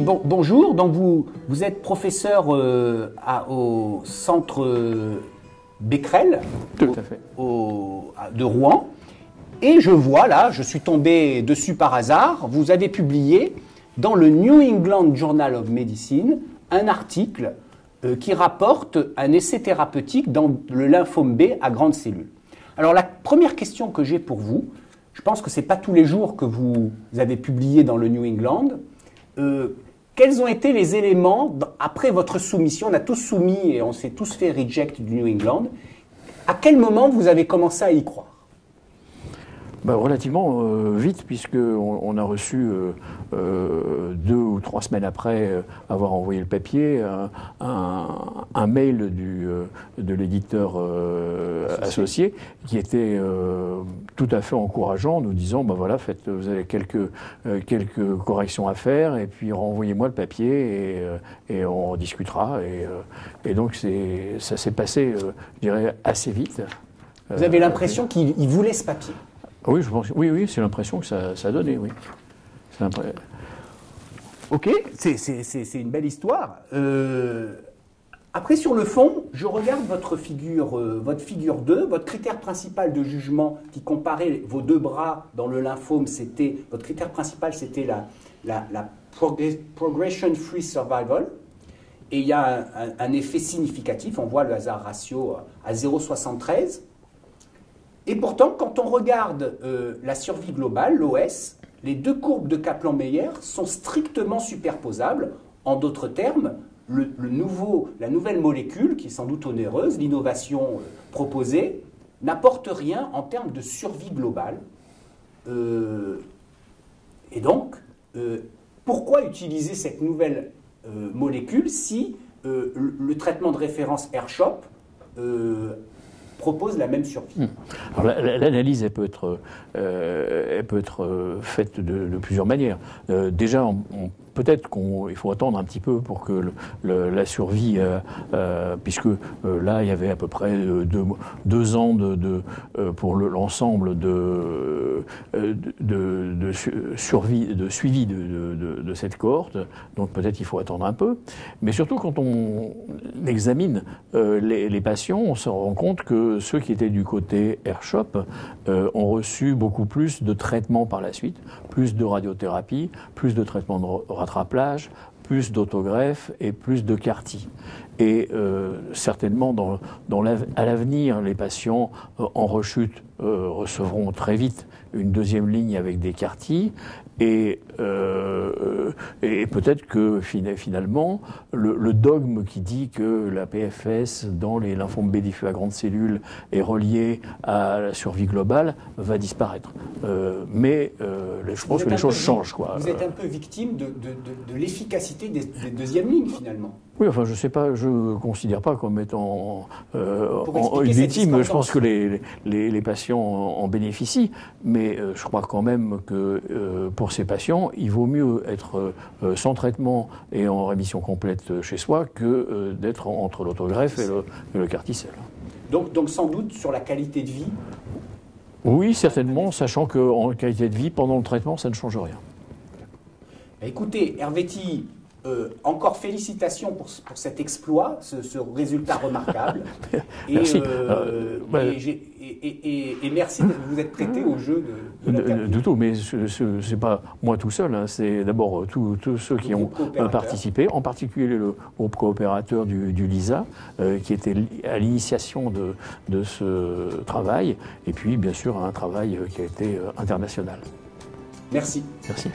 Bon, bonjour. Donc vous, vous êtes professeur euh, à- au centre euh, Becquerel Tout à fait. au- à- de Rouen. Et je vois là, je suis tombé dessus par hasard, vous avez publié dans le New England Journal of Medicine un article euh, qui rapporte un essai thérapeutique dans le lymphome B à grandes cellules. Alors la première question que j'ai pour vous, je pense que ce n'est pas tous les jours que vous avez publié dans le New England. Euh, quels ont été les éléments, après votre soumission, on a tous soumis et on s'est tous fait reject du New England, à quel moment vous avez commencé à y croire? Bah, relativement euh, vite, puisqu'on on a reçu euh, euh, deux ou trois semaines après euh, avoir envoyé le papier un, un- un mail du, euh, de l'éditeur euh, associé qui était euh, tout à fait encourageant, nous disant bah, voilà, faites, vous avez quelques, euh, quelques corrections à faire, et puis renvoyez-moi le papier et, euh, et on en discutera. Et, euh, et donc c'est- ça s'est passé, euh, je dirais, assez vite. Vous avez l'impression qu'il il voulait ce papier? Oui, je pense, oui, oui, c'est l'impression que ça, ça a donné, oui. Ok, c'est- une belle histoire. Euh, après, sur le fond, je regarde votre figure, euh, votre figure 2, votre critère principal de jugement qui comparait vos deux bras dans le lymphome, c'était, votre critère principal, c'était la, la, la progr- progression-free survival. Et il y a un effet significatif, on voit le hasard ratio à 0,73. Et pourtant, quand on regarde euh, la survie globale, l'OS, les deux courbes de Kaplan-Meier sont strictement superposables. En d'autres termes, le, nouveau, la nouvelle molécule, qui est sans doute onéreuse, l'innovation euh, proposée, n'apporte rien en termes de survie globale. Euh, et donc, pourquoi utiliser cette nouvelle molécule si le, traitement de référence AirShop propose la même survie la- L'analyse, elle peut être, euh, elle peut être euh, faite de, plusieurs manières. Euh, déjà, on- peut-être qu'il faut attendre un petit peu pour que la survie, euh, euh, puisque euh, là, il y avait à peu près deux, ans pour le- l'ensemble de, de, de- de su- survie, de suivi de, cette cohorte. Donc peut-être il faut attendre un peu. Mais surtout, quand on examine les, patients, on se rend compte que ceux qui étaient du côté AirShop ont reçu beaucoup plus de traitements par la suite, plus de radiothérapie, plus de traitements de ra- plus d'autogreffe et plus de CAR-T. Et euh, certainement, à l'avenir, les patients euh, en rechute euh, recevront très vite une deuxième ligne avec des CAR-T. Et, et peut-être que fina- finalement, le, le dogme qui dit que la PFS dans les lymphomes B diffus à grandes cellules est relié à la survie globale va disparaître. Euh, mais euh, je pense que les choses peu changent. Quoi. Vous êtes un peu victime de, de- de- de l'efficacité des, des deuxièmes lignes, finalement. Oui, enfin, je sais pas, je ne considère pas comme étant euh, en- une victime. Je pense que les, les, les patients en, en bénéficient, mais euh, je crois quand même que euh, pour ces patients, il vaut mieux être euh, sans traitement et en rémission complète chez soi que d'être entre l'autogreffe et le, et le carticelle. Donc, donc, sans doute, sur la qualité de vie, Oui, certainement, sachant qu'en qualité de vie, pendant le traitement, ça ne change rien. Écoutez, Hervéti, euh, encore félicitations pour, pour cet exploit, ce, ce résultat remarquable. et, Merci. euh, bah, et, merci de vous être prêté au jeu de, de tout, mais ce n'est pas moi tout seul, hein, c'est d'abord euh, tous ceux qui ont participé, en particulier le groupe coopérateur du, du LISA, euh, qui était à l'initiation de, ce travail, et puis bien sûr un travail qui a été international. Merci. Merci.